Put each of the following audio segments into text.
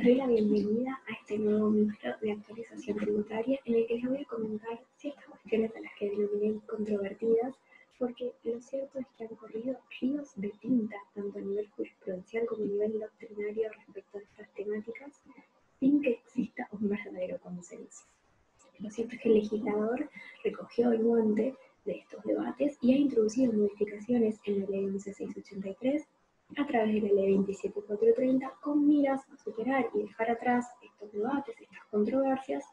Les doy la bienvenida a este nuevo micro de actualización tributaria en el que les voy a comentar ciertas cuestiones a las que denominé controvertidas, porque lo cierto es que han corrido ríos de tinta, tanto a nivel jurisprudencial como a nivel doctrinario respecto a estas temáticas, sin que exista un verdadero consenso. Lo cierto es que el legislador recogió el guante de estos debates y ha introducido modificaciones en la ley 11683 a través de la ley 27430 con miras a superar estos debates, estas controversias.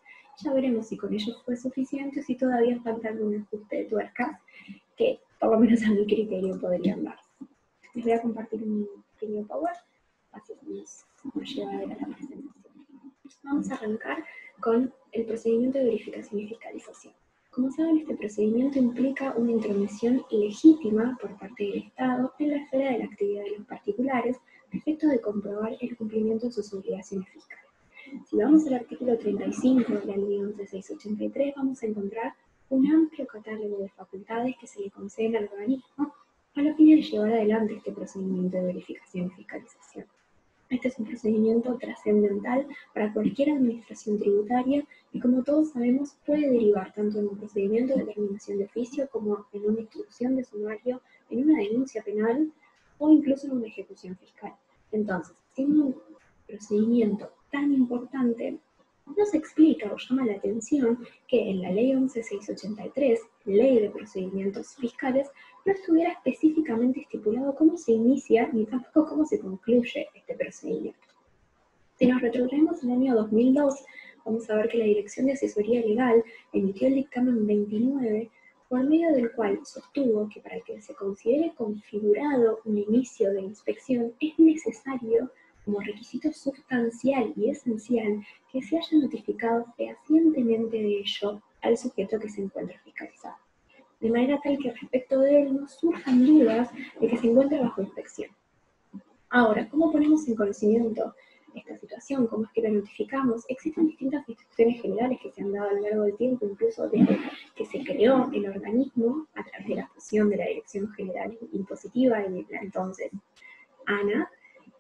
Ya veremos si con ello fue suficiente o si todavía falta algún ajuste de tuercas que, por lo menos a mi criterio, podrían darse. Les voy a compartir un pequeño power, así nos, nos lleva a ver a la presentación. Vamos a arrancar con el procedimiento de verificación y fiscalización. Como saben, este procedimiento implica una intromisión legítima por parte del Estado en la esfera de la actividad de los particulares a de comprobar el cumplimiento de sus obligaciones fiscales. Si vamos al artículo 35 de la ley 11683, vamos a encontrar un amplio catálogo de facultades que se le conceden al organismo a la fin de llevar adelante este procedimiento de verificación y fiscalización. Este es un procedimiento trascendental para cualquier administración tributaria y como todos sabemos puede derivar tanto en un procedimiento de determinación de oficio como en una instrucción de sumario, en una denuncia penal o incluso en una ejecución fiscal. Entonces, siendo un procedimiento tan importante, nos explica o llama la atención que en la ley 11683, ley de procedimientos fiscales, no estuviera específicamente estipulado cómo se inicia ni tampoco cómo se concluye este procedimiento. Si nos retrotraemos al año 2002, vamos a ver que la Dirección de Asesoría Legal emitió el dictamen 29 por medio del cual sostuvo que para que se considere configurado un inicio de inspección es necesario como requisito sustancial y esencial que se haya notificado fehacientemente de ello al sujeto que se encuentra fiscalizado. De manera tal que respecto de él no surjan dudas de que se encuentra bajo inspección. Ahora, ¿cómo ponemos en conocimiento esta situación? ¿Cómo es que la notificamos? Existen distintas instrucciones generales que se han dado a lo largo del tiempo, incluso desde que se creó el organismo a través de la fusión de la Dirección General Impositiva y la entonces ANA,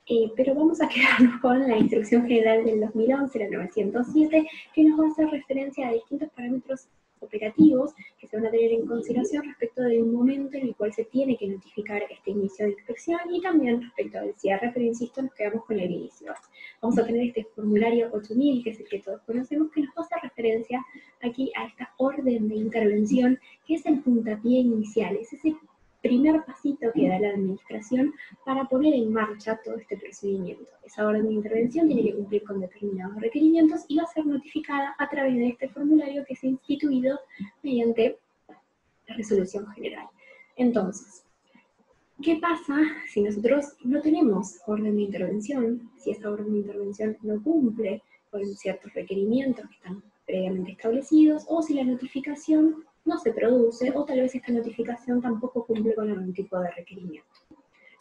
eh, pero vamos a quedarnos con la Instrucción General del 2011, la 907, que nos va a hacer referencia a distintos parámetros operativos que se van a tener en consideración respecto del momento en el cual se tiene que notificar este inicio de inspección y también respecto al cierre, pero insisto, nos quedamos con el inicio. Vamos a tener este formulario 8000, que es el que todos conocemos, que nos hacer referencia aquí a esta orden de intervención, que es el puntapié inicial, es ese primer pasito que da la administración para poner en marcha todo este procedimiento. Esa orden de intervención tiene que cumplir con determinados requerimientos y va a ser notificada a través de este formulario que se ha instituido mediante la resolución general. Entonces, ¿qué pasa si nosotros no tenemos orden de intervención? Si esa orden de intervención no cumple con ciertos requerimientos que están previamente establecidos o si la notificación no se produce o tal vez esta notificación tampoco cumple con algún tipo de requerimiento.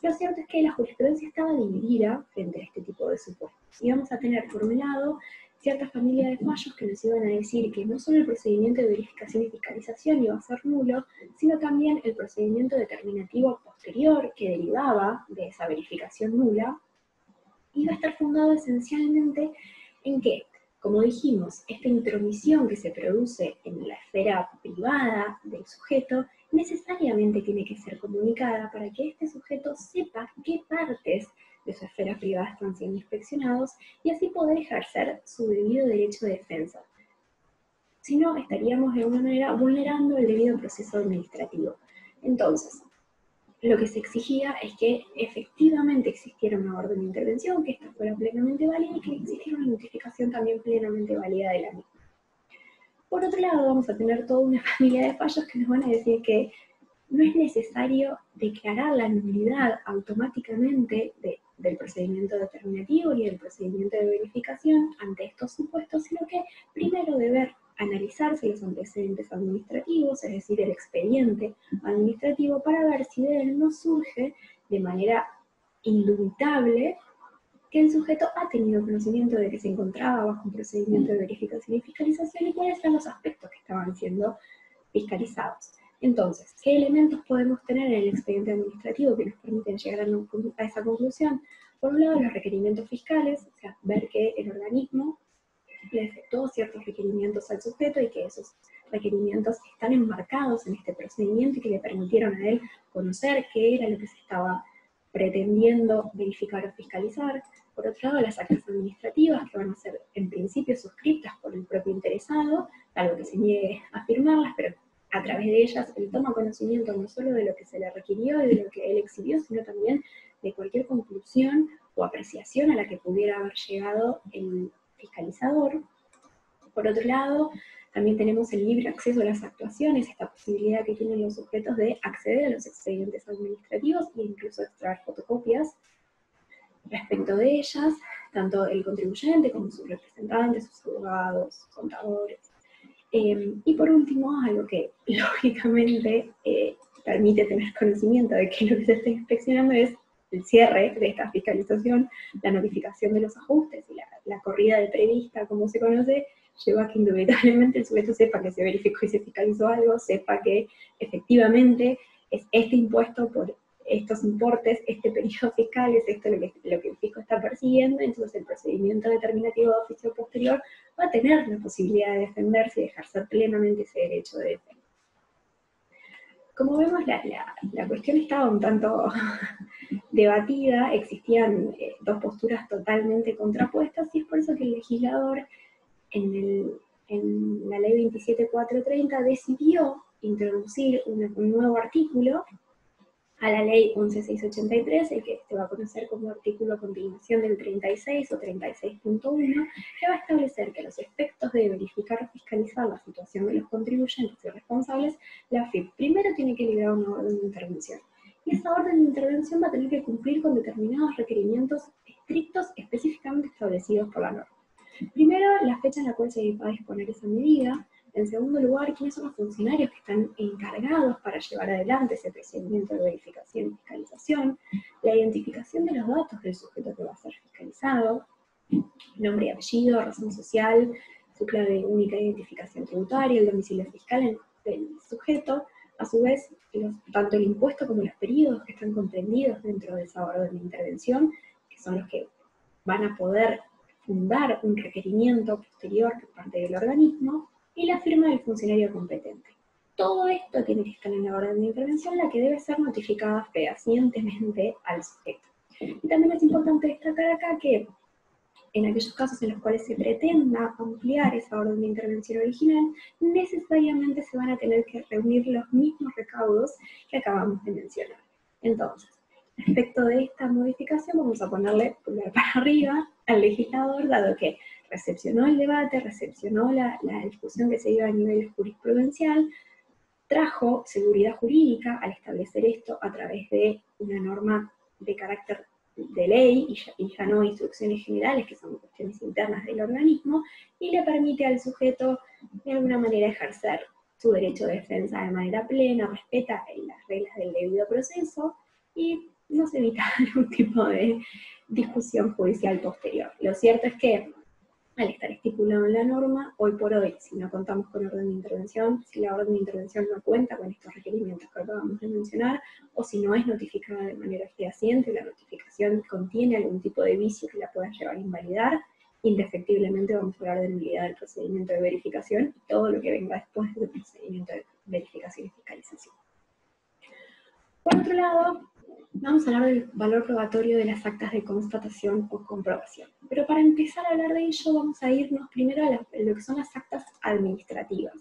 Lo cierto es que la jurisprudencia estaba dividida frente a este tipo de supuestos. Y vamos a tener formulado cierta familia de fallos que nos iban a decir que no solo el procedimiento de verificación y fiscalización iba a ser nulo, sino también el procedimiento determinativo posterior que derivaba de esa verificación nula, iba a estar fundado esencialmente en que como dijimos, esta intromisión que se produce en la esfera privada del sujeto necesariamente tiene que ser comunicada para que este sujeto sepa qué partes de su esfera privada están siendo inspeccionados y así poder ejercer su debido derecho de defensa. Si no, estaríamos de alguna manera vulnerando el debido proceso administrativo. Entonces, lo que se exigía es que efectivamente existiera una orden de intervención, que esta fuera plenamente válida y que existiera una notificación también plenamente válida de la misma. Por otro lado, vamos a tener toda una familia de fallos que nos van a decir que no es necesario declarar la nulidad automáticamente del procedimiento determinativo ni del procedimiento de verificación ante estos supuestos, sino que primero deber analizarse los antecedentes administrativos, es decir, el expediente administrativo, para ver si de él no surge de manera indubitable que el sujeto ha tenido conocimiento de que se encontraba bajo un procedimiento de verificación y fiscalización y cuáles eran los aspectos que estaban siendo fiscalizados. Entonces, ¿qué elementos podemos tener en el expediente administrativo que nos permiten llegar a, esa conclusión? Por un lado, los requerimientos fiscales, o sea, ver que el organismo le efectuó ciertos requerimientos al sujeto y que esos requerimientos están enmarcados en este procedimiento y que le permitieron a él conocer qué era lo que se estaba pretendiendo verificar o fiscalizar. Por otro lado, las actas administrativas que van a ser en principio suscritas por el propio interesado, algo que se niegue a firmarlas, pero a través de ellas él toma conocimiento no solo de lo que se le requirió y de lo que él exhibió, sino también de cualquier conclusión o apreciación a la que pudiera haber llegado el fiscalizador. Por otro lado, también tenemos el libre acceso a las actuaciones, esta posibilidad que tienen los sujetos de acceder a los expedientes administrativos e incluso extraer fotocopias respecto de ellas, tanto el contribuyente como sus representantes, sus abogados, contadores. Em, y por último, algo que lógicamente eh, permite tener conocimiento de que lo que se está inspeccionando es el cierre de esta fiscalización, la notificación de los ajustes y la, la corrida de prevista, como se conoce, lleva a que indudablemente el sujeto sepa que se verificó y se fiscalizó algo, sepa que efectivamente es este impuesto por estos importes, este periodo fiscal, es esto lo que, el fisco está persiguiendo, entonces el procedimiento determinativo de oficio posterior va a tener la posibilidad de defenderse y ejercer plenamente ese derecho de defensa. Como vemos, la, la, cuestión estaba un tanto debatida, existían eh, dos posturas totalmente contrapuestas y es por eso que el legislador en, la ley 27430 decidió introducir un, nuevo artículo a la ley 11683, el que se va a conocer como artículo a continuación del 36 o 36.1, que va a establecer que los efectos de verificar o fiscalizar la situación de los contribuyentes y responsables, la FIP primero tiene que liberar una orden de intervención. Y esa orden de intervención va a tener que cumplir con determinados requerimientos estrictos específicamente establecidos por la norma. Primero, la fecha en la cual se va a disponer esa medida. En segundo lugar, quiénes son los funcionarios que están encargados para llevar adelante ese procedimiento de verificación y fiscalización. La identificación de los datos del sujeto que va a ser fiscalizado. Nombre y apellido, razón social, su clave única de identificación tributaria, el domicilio fiscal del sujeto. A su vez, tanto el impuesto como los periodos que están comprendidos dentro de esa orden de intervención, que son los que van a poder fundar un requerimiento posterior por parte del organismo y la firma del funcionario competente. Todo esto tiene que estar en la orden de intervención, la que debe ser notificada fehacientemente al sujeto. Y también es importante destacar acá que en aquellos casos en los cuales se pretenda ampliar esa orden de intervención original, necesariamente se van a tener que reunir los mismos recaudos que acabamos de mencionar. Entonces, respecto de esta modificación, vamos a ponerle pulgar para arriba al legislador, dado que recepcionó el debate, recepcionó la, discusión que se dio a nivel jurisprudencial, trajo seguridad jurídica al establecer esto a través de una norma de carácter de ley y ya, no instrucciones generales, que son cuestiones internas del organismo, y le permite al sujeto de alguna manera ejercer su derecho de defensa de manera plena, respeta las reglas del debido proceso y no se evita algún tipo de discusión judicial posterior. Lo cierto es que al estar estipulado en la norma, hoy por hoy, si no contamos con orden de intervención, si la orden de intervención no cuenta con estos requerimientos que acabamos de mencionar, o si no es notificada de manera fehaciente, la notificación contiene algún tipo de vicio que la pueda llevar a invalidar, indefectiblemente vamos a hablar de nulidad del procedimiento de verificación y todo lo que venga después del procedimiento de verificación y fiscalización. Por otro lado, vamos a hablar del valor probatorio de las actas de constatación o comprobación. Pero para empezar a hablar de ello, vamos a irnos primero a, lo que son las actas administrativas.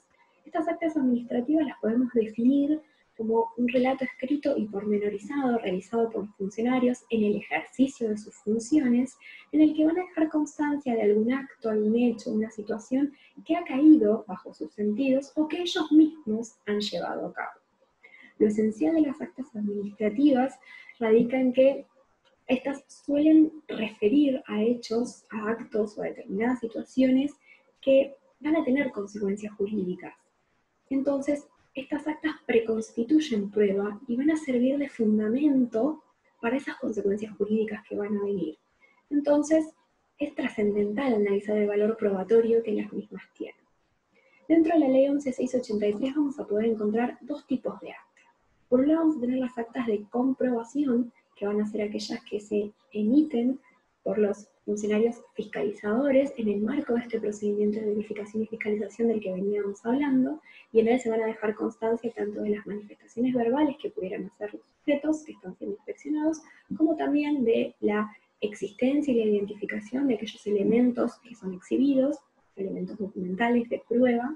Estas actas administrativas las podemos definir como un relato escrito y pormenorizado realizado por funcionarios en el ejercicio de sus funciones, en el que van a dejar constancia de algún acto, algún hecho, una situación que ha caído bajo sus sentidos o que ellos mismos han llevado a cabo. Lo esencial de las actas administrativas radica en que estas suelen referir a hechos, a actos o a determinadas situaciones que van a tener consecuencias jurídicas. Entonces, estas actas preconstituyen prueba y van a servir de fundamento para esas consecuencias jurídicas que van a venir. Entonces, es trascendental analizar el valor probatorio que las mismas tienen. Dentro de la ley 11683 vamos a poder encontrar dos tipos de actas. Por un lado vamos a tener las actas de comprobación, que van a ser aquellas que se emiten por los funcionarios fiscalizadores en el marco de este procedimiento de verificación y fiscalización del que veníamos hablando, y en él se van a dejar constancia tanto de las manifestaciones verbales que pudieran hacer los sujetos que están siendo inspeccionados, como también de la existencia y la identificación de aquellos elementos que son exhibidos, elementos documentales de prueba,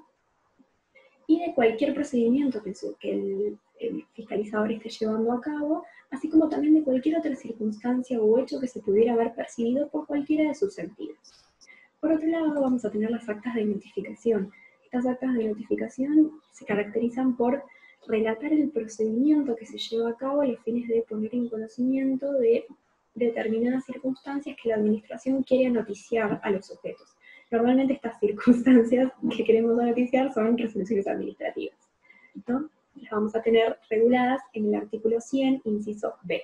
y de cualquier procedimiento que, el, el fiscalizador esté llevando a cabo así como también de cualquier otra circunstancia o hecho que se pudiera haber percibido por cualquiera de sus sentidos. Por otro lado, vamos a tener las actas de notificación. Estas actas de notificación se caracterizan por relatar el procedimiento que se lleva a cabo a los fines de poner en conocimiento de determinadas circunstancias que la administración quiere noticiar a los sujetos. Normalmente estas circunstancias que queremos noticiar son resoluciones administrativas. ¿no? las vamos a tener reguladas en el artículo 100, inciso B.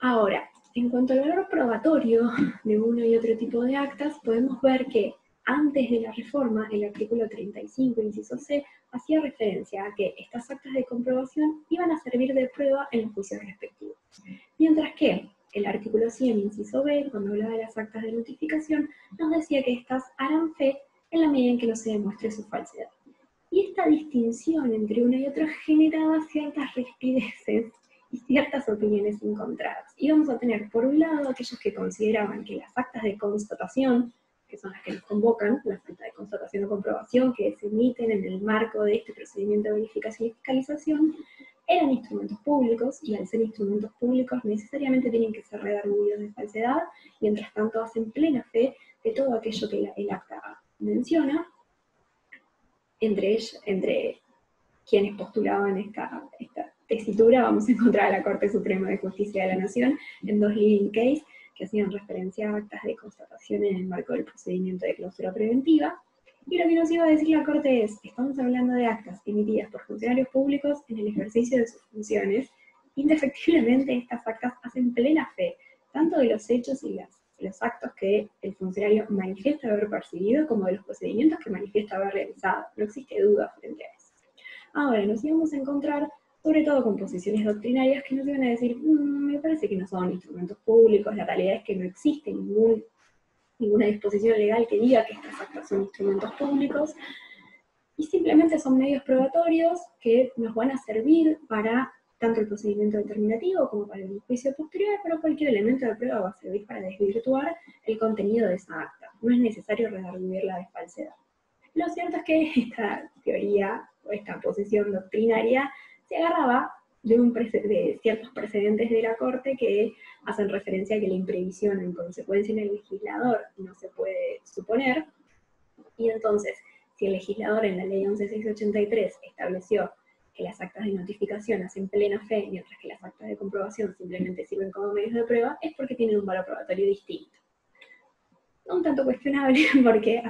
Ahora, en cuanto al valor probatorio de uno y otro tipo de actas, podemos ver que antes de la reforma, el artículo 35, inciso C, hacía referencia a que estas actas de comprobación iban a servir de prueba en los juicios respectivos. Mientras que el artículo 100, inciso B, cuando hablaba de las actas de notificación, nos decía que estas harán fe en la medida en que no se demuestre su falsedad. Y esta distinción entre una y otra generaba ciertas rispideces y ciertas opiniones encontradas. Y vamos a tener, por un lado, aquellos que consideraban que las actas de constatación, que son las que nos convocan, las actas de constatación o comprobación que se emiten en el marco de este procedimiento de verificación y fiscalización, eran instrumentos públicos y al ser instrumentos públicos necesariamente tienen que ser redarguidos de falsedad, mientras tanto hacen plena fe de todo aquello que el acta menciona, entre, entre quienes postulaban esta, esta tesitura, vamos a encontrar a la Corte Suprema de Justicia de la Nación en dos leading case que hacían referencia a actas de constatación en el marco del procedimiento de clausura preventiva. Y lo que nos iba a decir la Corte es, estamos hablando de actas emitidas por funcionarios públicos en el ejercicio de sus funciones. Indefectiblemente estas actas hacen plena fe, tanto de los hechos y los actos que el funcionario manifiesta haber percibido como de los procedimientos que manifiesta haber realizado. No existe duda frente a eso. Ahora, nos íbamos a encontrar sobre todo con posiciones doctrinarias que nos iban a decir, mm, me parece que no son instrumentos públicos, la realidad es que no existe ningún, ninguna disposición legal que diga que estas actas son instrumentos públicos, y simplemente son medios probatorios que nos van a servir para tanto el procedimiento determinativo como para el juicio posterior, pero cualquier elemento de prueba va a servir para desvirtuar el contenido de esa acta. No es necesario redarguirla de falsedad. Lo cierto es que esta teoría o esta posición doctrinaria se agarraba de, un de ciertos precedentes de la Corte que hacen referencia a que la imprevisión en consecuencia en el legislador no se puede suponer. Y entonces, si el legislador en la ley 11683 estableció que las actas de notificación hacen plena fe, mientras que las actas de comprobación simplemente sirven como medios de prueba, es porque tienen un valor probatorio distinto. Un tanto cuestionable, porque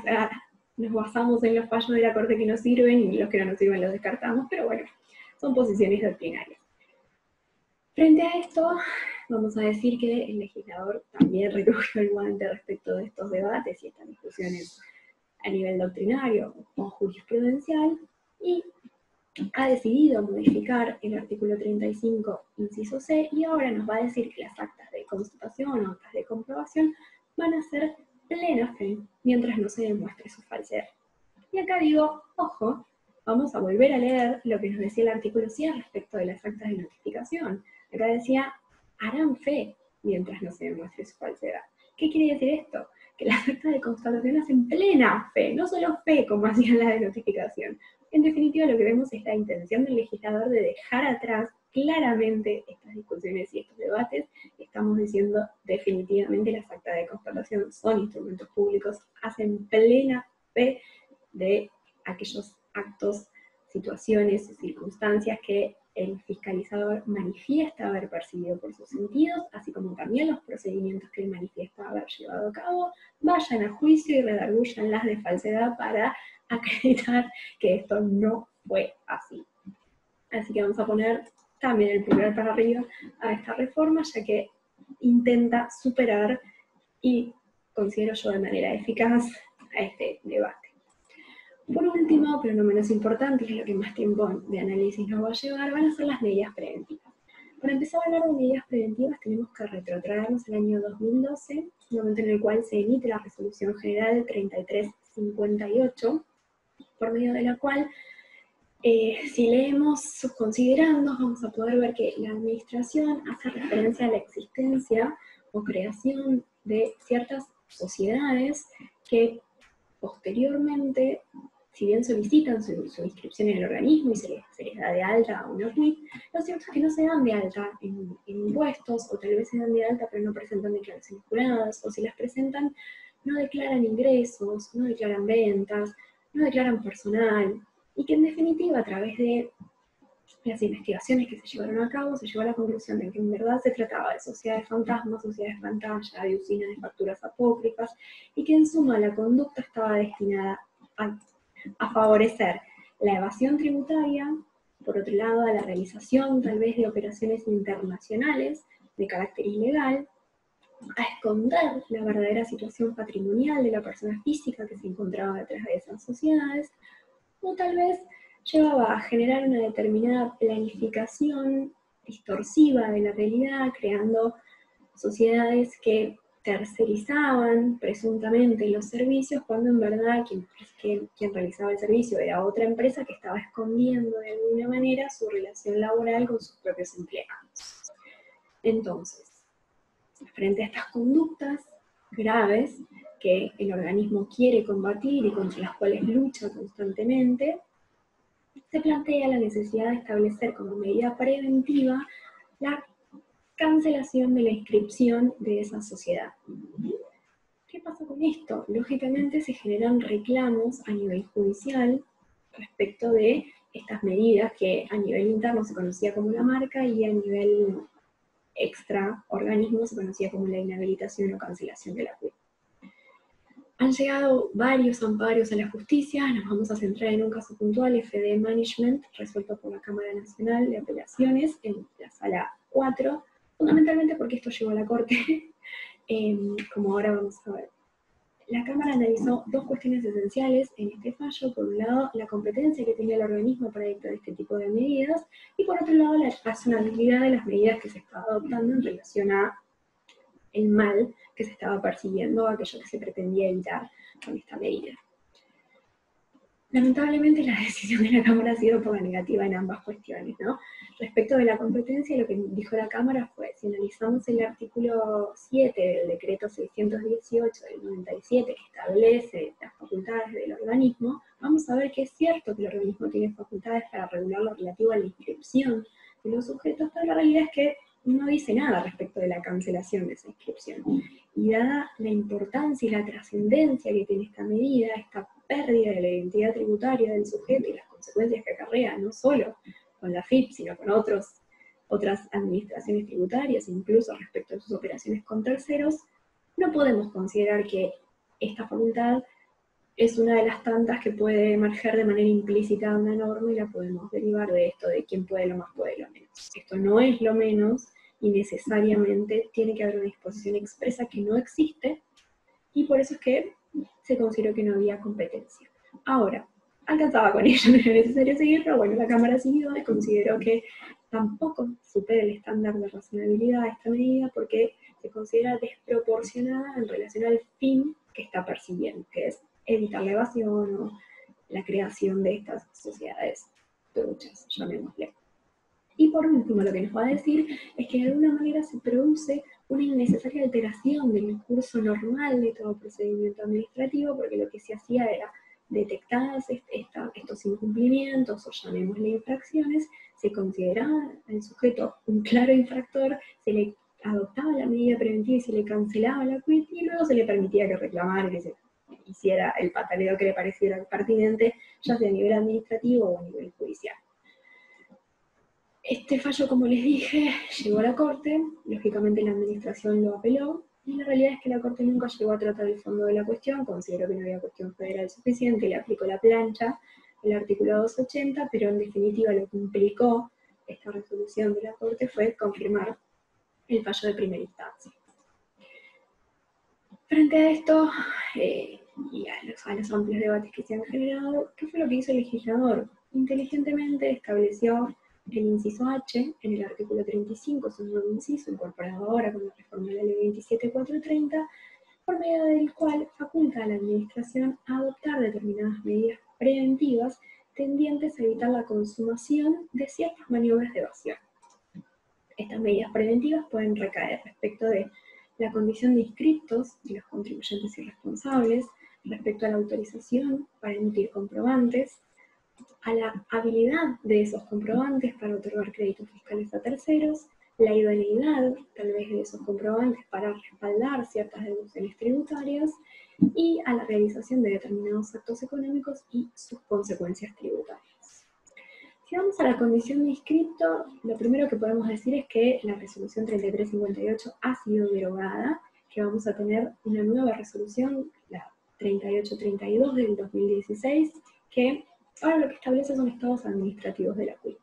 nos basamos en los fallos de la Corte que nos sirven y los que no nos sirven los descartamos, pero bueno, son posiciones doctrinarias. Frente a esto, vamos a decir que el legislador también recogió el guante respecto de estos debates y estas discusiones a nivel doctrinario o jurisprudencial, y ha decidido modificar el artículo 35, inciso C, y ahora nos va a decir que las actas de constatación o actas de comprobación van a ser plena fe mientras no se demuestre su falsedad. Y acá digo, ojo, vamos a volver a leer lo que nos decía el artículo 100 respecto de las actas de notificación. Acá decía, harán fe mientras no se demuestre su falsedad. ¿Qué quiere decir esto? Que las actas de constatación hacen plena fe, no solo fe como hacían las de notificación, en definitiva, lo que vemos es la intención del legislador de dejar atrás claramente estas discusiones y estos debates. Estamos diciendo definitivamente las actas de constatación son instrumentos públicos, hacen plena fe de aquellos actos, situaciones circunstancias que el fiscalizador manifiesta haber percibido por sus sentidos, así como también los procedimientos que él manifiesta haber llevado a cabo, vayan a juicio y redarguyan las de falsedad para acreditar que esto no fue así. Así que vamos a poner también el pulgar para arriba a esta reforma, ya que intenta superar y considero yo de manera eficaz a este último, pero no menos importante, es lo que más tiempo de análisis nos va a llevar, van a ser las medidas preventivas. Para empezar a hablar de medidas preventivas tenemos que retrotraernos al año 2012, momento en el cual se emite la Resolución General 3358, por medio de la cual, eh, si leemos sus considerandos, vamos a poder ver que la administración hace referencia a la existencia o creación de ciertas sociedades que posteriormente si bien solicitan su, inscripción en el organismo y se les, da de alta a una UIT, lo cierto es que no se dan de alta en, impuestos, o tal vez se dan de alta pero no presentan declaraciones juradas, o si las presentan no declaran ingresos, no declaran ventas, no declaran personal, y que en definitiva a través de las investigaciones que se llevaron a cabo se llegó a la conclusión de que en verdad se trataba de sociedades fantasmas, sociedades pantalla, de usinas de facturas apócrifas, y que en suma la conducta estaba destinada a a favorecer la evasión tributaria, por otro lado, a la realización tal vez de operaciones internacionales de carácter ilegal, a esconder la verdadera situación patrimonial de la persona física que se encontraba detrás de esas sociedades, o tal vez llevaba a generar una determinada planificación distorsiva de la realidad, creando sociedades que tercerizaban presuntamente los servicios cuando en verdad quien, quien, realizaba el servicio era otra empresa que estaba escondiendo de alguna manera su relación laboral con sus propios empleados. Entonces, frente a estas conductas graves que el organismo quiere combatir y contra las cuales lucha constantemente, se plantea la necesidad de establecer como medida preventiva la cancelación de la inscripción de esa sociedad. ¿Qué pasa con esto? Lógicamente se generan reclamos a nivel judicial respecto de estas medidas que a nivel interno se conocía como la marca y a nivel extra organismo se conocía como la inhabilitación o cancelación de la cuenta. Han llegado varios amparos a la justicia, nos vamos a centrar en un caso puntual, FD Management, resuelto por la Cámara Nacional de Apelaciones en la sala 4, fundamentalmente porque esto llegó a la Corte, em, como ahora vamos a ver. La Cámara analizó dos cuestiones esenciales en este fallo. Por un lado, la competencia que tenía el organismo para dictar este tipo de medidas, y por otro lado, la razonabilidad de las medidas que se estaba adoptando en relación a el mal que se estaba persiguiendo, aquello que se pretendía evitar con esta medida. Lamentablemente la decisión de la Cámara ha sido por la negativa en ambas cuestiones, ¿no? Respecto de la competencia, lo que dijo la Cámara fue, si analizamos el artículo 7 del decreto 618 del 97 que establece las facultades del organismo, vamos a ver que es cierto que el organismo tiene facultades para regular lo relativo a la inscripción de los sujetos, pero la realidad es que no dice nada respecto de la cancelación de esa inscripción. Y dada la importancia y la trascendencia que tiene esta medida, esta pérdida de la identidad tributaria del sujeto y las consecuencias que acarrea, no solo con la FIP, sino con otros, otras administraciones tributarias, incluso respecto a sus operaciones con terceros, no podemos considerar que esta facultad es una de las tantas que puede emerger de manera implícita de una norma y la podemos derivar de esto, de quién puede lo más, puede lo menos. Esto no es lo menos y necesariamente tiene que haber una disposición expresa que no existe y por eso es que se consideró que no había competencia. Ahora, alcanzaba con ello, no era necesario seguir, pero bueno, la Cámara siguió y consideró que tampoco supera el estándar de razonabilidad esta medida porque se considera desproporcionada en relación al fin que está persiguiendo, que es evitar la evasión o la creación de estas sociedades truchas, llamémosle. Por último, lo que nos va a decir es que de alguna manera se produce una innecesaria alteración del curso normal de todo procedimiento administrativo, porque lo que se hacía era detectar estos incumplimientos o llamémosle infracciones, se consideraba al sujeto un claro infractor, se le adoptaba la medida preventiva y se le cancelaba la quit y luego se le permitía que reclamara, que se hiciera el pataleo que le pareciera pertinente, ya sea a nivel administrativo o a nivel judicial. Este fallo, como les dije, llegó a la Corte, lógicamente la Administración lo apeló, y la realidad es que la Corte nunca llegó a tratar el fondo de la cuestión, consideró que no había cuestión federal suficiente, le aplicó la plancha, el artículo 280, pero en definitiva lo que implicó esta resolución de la Corte fue confirmar el fallo de primera instancia. Frente a esto, eh, y a los, a los amplios debates que se han generado, ¿qué fue lo que hizo el legislador? Inteligentemente estableció el inciso H en el artículo 35, es un nuevo inciso incorporado ahora con la reforma de la ley 27430, por medio del cual faculta a la Administración a adoptar determinadas medidas preventivas tendientes a evitar la consumación de ciertas maniobras de evasión. Estas medidas preventivas pueden recaer respecto de la condición de inscriptos y los contribuyentes irresponsables, respecto a la autorización para emitir comprobantes, a la habilidad de esos comprobantes para otorgar créditos fiscales a terceros, la idoneidad tal vez de esos comprobantes para respaldar ciertas deducciones tributarias y a la realización de determinados actos económicos y sus consecuencias tributarias. Si vamos a la condición de inscripto, lo primero que podemos decir es que la resolución 3358 ha sido derogada, que vamos a tener una nueva resolución, la 3832 del 2016, que ahora lo que establece son estados administrativos de la CUIT.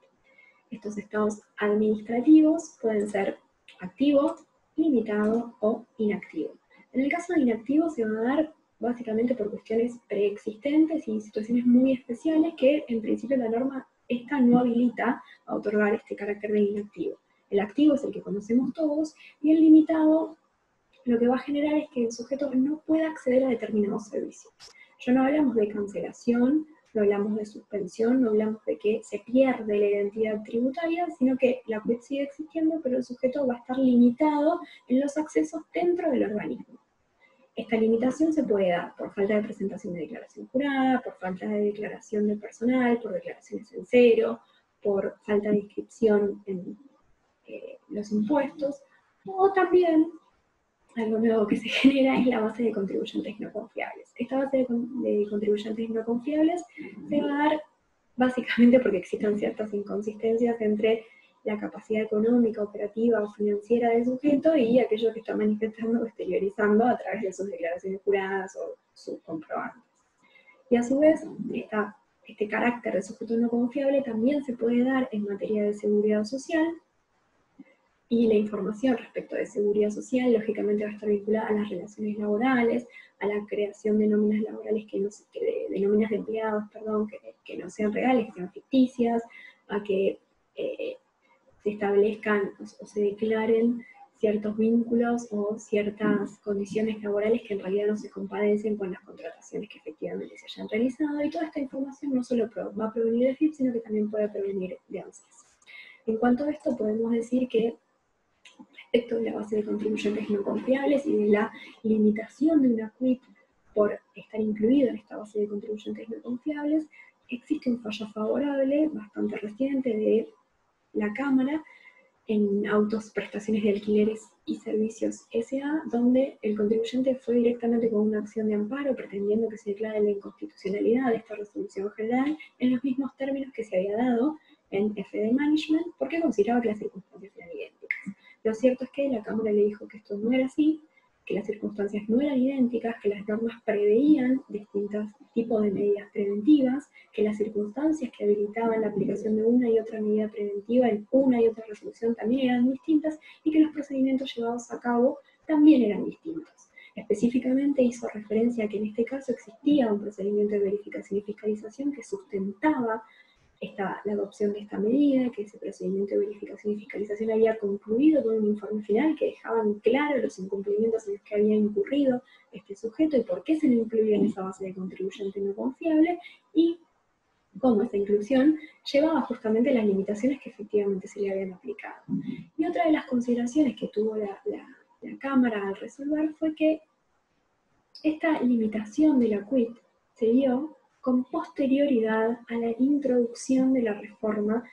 Estos estados administrativos pueden ser activo, limitado o inactivo. En el caso de inactivo se va a dar básicamente por cuestiones preexistentes y situaciones muy especiales que en principio la norma esta no habilita a otorgar este carácter de inactivo. El activo es el que conocemos todos y el limitado lo que va a generar es que el sujeto no pueda acceder a determinados servicios. Ya no hablamos de cancelación, no hablamos de suspensión, no hablamos de que se pierde la identidad tributaria, sino que la CUIT sigue existiendo, pero el sujeto va a estar limitado en los accesos dentro del organismo. Esta limitación se puede dar por falta de presentación de declaración jurada, por falta de declaración de personal, por declaraciones en cero, por falta de inscripción en eh, los impuestos, o también algo nuevo que se genera es la base de contribuyentes no confiables. Esta base de, contribuyentes no confiables se va a dar básicamente porque existen ciertas inconsistencias entre la capacidad económica, operativa o financiera del sujeto y aquello que está manifestando o exteriorizando a través de sus declaraciones juradas o sus comprobantes. Y a su vez, este carácter de sujeto no confiable también se puede dar en materia de seguridad social, y la información respecto de seguridad social, lógicamente va a estar vinculada a las relaciones laborales, a la creación de nóminas laborales que no de, nóminas de empleados, perdón, que, no sean reales, que sean ficticias, a que eh, se establezcan o, se declaren ciertos vínculos o ciertas condiciones laborales que en realidad no se compadecen con las contrataciones que efectivamente se hayan realizado. Y toda esta información no solo va a provenir de FIP, sino que también puede provenir de ANSES. En cuanto a esto, podemos decir que respecto de la base de contribuyentes no confiables y de la limitación de una quit por estar incluido en esta base de contribuyentes no confiables, existe un fallo favorable bastante reciente de la Cámara en autos, prestaciones de alquileres y servicios SA, donde el contribuyente fue directamente con una acción de amparo pretendiendo que se declare la inconstitucionalidad de esta resolución general en los mismos términos que se había dado en FD Management, porque consideraba que las circunstancias eran idénticas. Lo cierto es que la Cámara le dijo que esto no era así, que las circunstancias no eran idénticas, que las normas preveían distintos tipos de medidas preventivas, que las circunstancias que habilitaban la aplicación de una y otra medida preventiva en una y otra resolución también eran distintas y que los procedimientos llevados a cabo también eran distintos. Específicamente hizo referencia a que en este caso existía un procedimiento de verificación y fiscalización que sustentaba la adopción de esta medida, que ese procedimiento de verificación y fiscalización había concluido con un informe final que dejaban claro los incumplimientos en los que había incurrido este sujeto y por qué se le incluía en esa base de contribuyente no confiable y cómo esa inclusión llevaba justamente las limitaciones que efectivamente se le habían aplicado. Y otra de las consideraciones que tuvo la, la Cámara al resolver fue que esta limitación de la quit se dio con posterioridad a la introducción de la reforma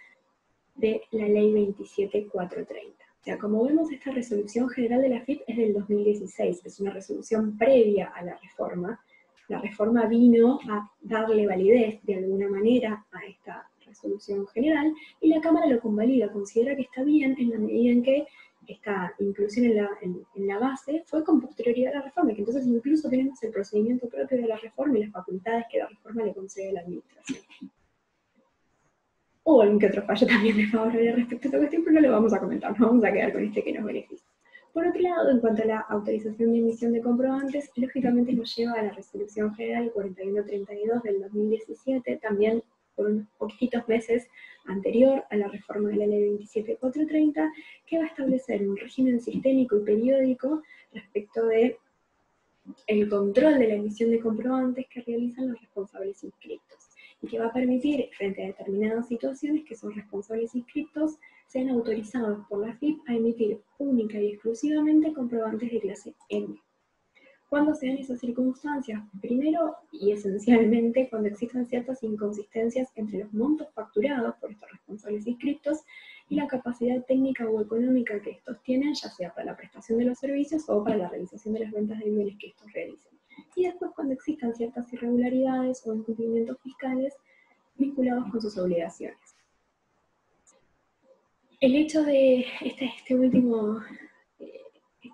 de la ley 27430. O sea, como vemos, esta resolución general de la FIP es del 2016, es una resolución previa a la reforma. La reforma vino a darle validez de alguna manera a esta resolución general y la Cámara lo convalida, considera que está bien en la medida en que esta inclusión en la, en, la, base fue con posterioridad a la reforma, que entonces incluso tenemos el procedimiento propio de la reforma y las facultades que la reforma le concede a la administración. Hubo algún que otro fallo también de favorable respecto a esta cuestión, pero no lo vamos a comentar, nos vamos a quedar con este que nos beneficia. Por otro lado, en cuanto a la autorización de emisión de comprobantes, lógicamente nos lleva a la resolución general 4132 del 2017, también por unos poquitos meses anterior a la reforma de la ley 27430, que va a establecer un régimen sistémico y periódico respecto de el control de la emisión de comprobantes que realizan los responsables inscritos y que va a permitir, frente a determinadas situaciones, que esos responsables inscritos sean autorizados por la FIP a emitir única y exclusivamente comprobantes de clase M. Cuando sean esas circunstancias, primero y esencialmente cuando existan ciertas inconsistencias entre los montos facturados por estos responsables inscritos y la capacidad técnica o económica que estos tienen, ya sea para la prestación de los servicios o para la realización de las ventas de bienes que estos realicen. Y después cuando existan ciertas irregularidades o incumplimientos fiscales vinculados con sus obligaciones. El hecho de este, este último,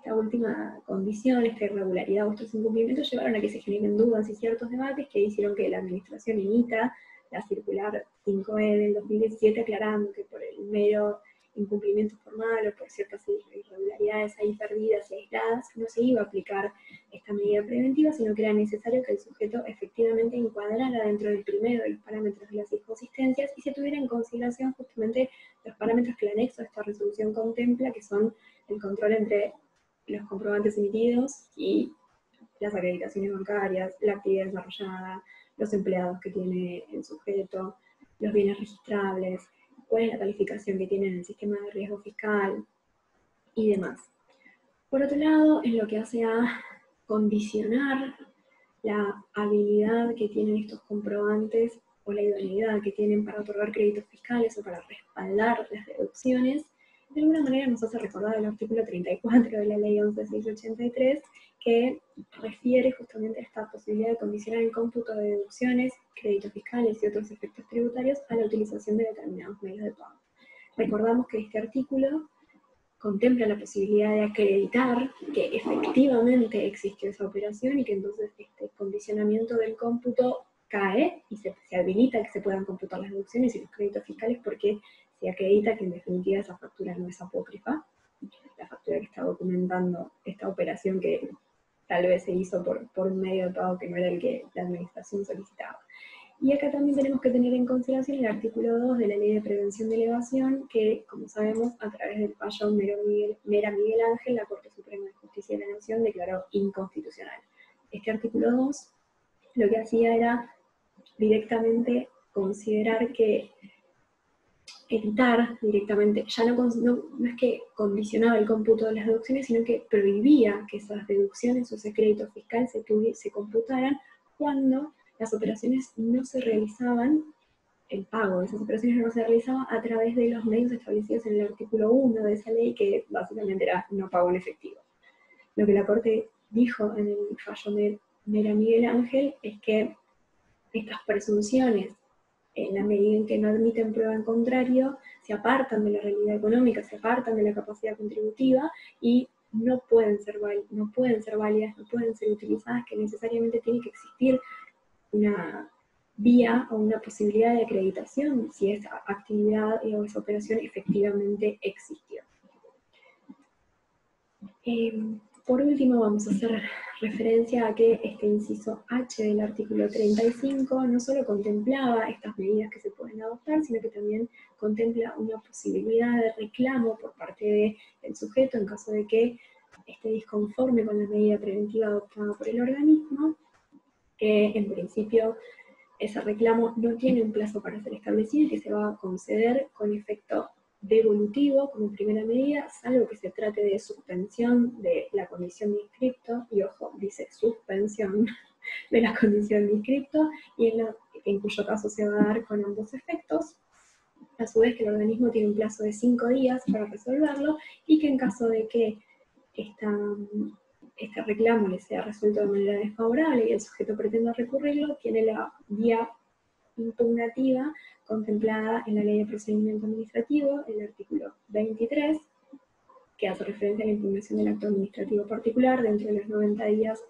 esta última condición, esta irregularidad o estos incumplimientos llevaron a que se generen dudas y ciertos debates que hicieron que la administración emita la circular 5E del 2017 aclarando que por el mero incumplimiento formal o por ciertas irregularidades ahí perdidas y aisladas, no se iba a aplicar esta medida preventiva, sino que era necesario que el sujeto efectivamente encuadrara dentro del primero de los parámetros de las inconsistencias y se tuviera en consideración justamente los parámetros que el anexo de esta resolución contempla, que son el control entre los comprobantes emitidos y las acreditaciones bancarias, la actividad desarrollada, los empleados que tiene el sujeto, los bienes registrables, cuál es la calificación que tiene en el sistema de riesgo fiscal y demás. Por otro lado, en lo que hace a condicionar la habilidad que tienen estos comprobantes o la idoneidad que tienen para otorgar créditos fiscales o para respaldar las deducciones, de alguna manera nos hace recordar el artículo 34 de la ley 11683, que refiere justamente a esta posibilidad de condicionar el cómputo de deducciones, créditos fiscales y otros efectos tributarios a la utilización de determinados medios de pago. Recordamos que este artículo contempla la posibilidad de acreditar que efectivamente existió esa operación y que entonces este condicionamiento del cómputo cae y se, se, habilita que se puedan computar las deducciones y los créditos fiscales porque se acredita que en definitiva esa factura no es apócrifa, la factura que está documentando esta operación que tal vez se hizo por, por un medio de pago que no era el que la administración solicitaba. Y acá también tenemos que tener en consideración el artículo 2 de la Ley de Prevención de Elevación, que, como sabemos, a través del fallo Mera Miguel Ángel, la Corte Suprema de Justicia de la Nación declaró inconstitucional. Este artículo 2 lo que hacía era directamente considerar que evitar directamente, ya no, no, es que condicionaba el cómputo de las deducciones, sino que prohibía que esas deducciones o ese crédito fiscal se, se computaran cuando las operaciones no se realizaban, el pago de esas operaciones no se realizaba a través de los medios establecidos en el artículo 1 de esa ley, que básicamente era no pago en efectivo. Lo que la Corte dijo en el fallo de Mera Miguel Ángel es que estas presunciones en la medida en que no admiten prueba en contrario, se apartan de la realidad económica, se apartan de la capacidad contributiva y no pueden ser, no pueden ser válidas, no pueden ser utilizadas, que necesariamente tiene que existir una vía o una posibilidad de acreditación si esa actividad o esa operación efectivamente existió. Em, por último, vamos a hacer referencia a que este inciso H del artículo 35 no solo contemplaba estas medidas que se pueden adoptar, sino que también contempla una posibilidad de reclamo por parte del sujeto en caso de que esté disconforme con la medida preventiva adoptada por el organismo, que en principio ese reclamo no tiene un plazo para ser establecido y que se va a conceder con efecto devolutivo como primera medida, salvo que se trate de suspensión de la condición de inscripto, y ojo, dice suspensión de la condición de inscripto, y en, cuyo caso se va a dar con ambos efectos, a su vez que el organismo tiene un plazo de cinco días para resolverlo, y que en caso de que esta, este reclamo le sea resuelto de manera desfavorable y el sujeto pretenda recurrirlo, tiene la vía impugnativa contemplada en la Ley de Procedimiento Administrativo, el artículo 23, que hace referencia a la impugnación del acto administrativo particular, dentro de los 90 días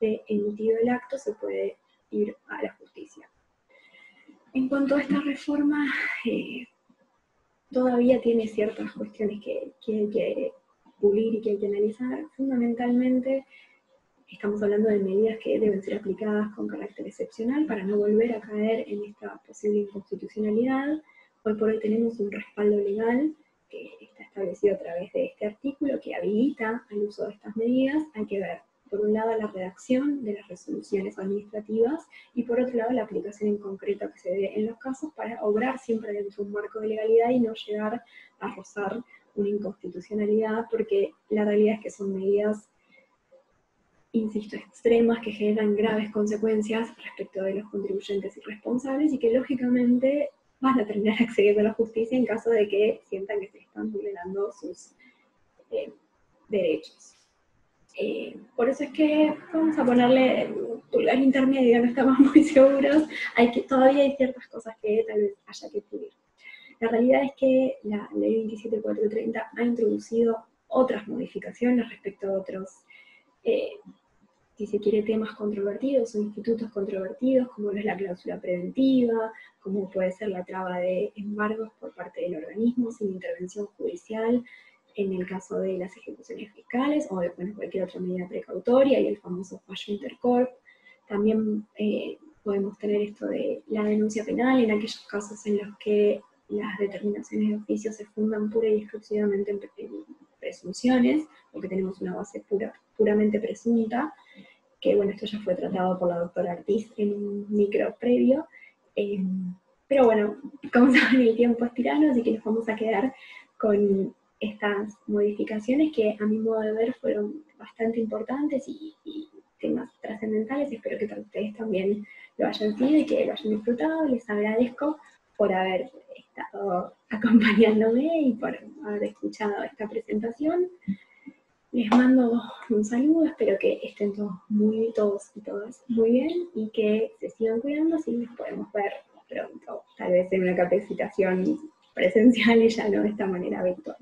de emitido el acto se puede ir a la justicia. En cuanto a esta reforma, eh, todavía tiene ciertas cuestiones que, que hay que pulir y que hay que analizar. Fundamentalmente, estamos hablando de medidas que deben ser aplicadas con carácter excepcional para no volver a caer en esta posible inconstitucionalidad. Hoy por hoy tenemos un respaldo legal que está establecido a través de este artículo que habilita el uso de estas medidas. Hay que ver, por un lado, la redacción de las resoluciones administrativas y por otro lado, la aplicación en concreto que se dé en los casos para obrar siempre dentro de un marco de legalidad y no llegar a rozar una inconstitucionalidad, porque la realidad es que son medidas insisto, extremas que generan graves consecuencias respecto de los contribuyentes irresponsables y que lógicamente van a terminar accediendo a la justicia en caso de que sientan que se están vulnerando sus eh, derechos. Eh, por eso es que vamos a ponerle pulgar intermedio, no estamos muy seguros, hay que, todavía hay ciertas cosas que tal vez haya que pulir. La realidad es que la ley 27430 ha introducido otras modificaciones respecto a otros eh, si se quiere, temas controvertidos o institutos controvertidos, como es la cláusula preventiva, como puede ser la traba de embargos por parte del organismo sin intervención judicial, en el caso de las ejecuciones fiscales o de cualquier otra medida precautoria y el famoso fallo intercorp. También eh, podemos tener esto de la denuncia penal en aquellos casos en los que las determinaciones de oficio se fundan pura y exclusivamente en, presunciones, porque tenemos una base pura, puramente presunta, que bueno, esto ya fue tratado por la doctora Ortiz en un micro previo, eh, pero bueno, como saben el tiempo es tirano, así que nos vamos a quedar con estas modificaciones que a mi modo de ver fueron bastante importantes y, temas trascendentales, espero que para ustedes también lo hayan sido y que lo hayan disfrutado, les agradezco por haber estado acompañándome y por haber escuchado esta presentación. Les mando un saludo, espero que estén todos muy, todos y todas muy bien y que se sigan cuidando, si nos podemos ver pronto, tal vez en una capacitación presencial y ya no de esta manera virtual.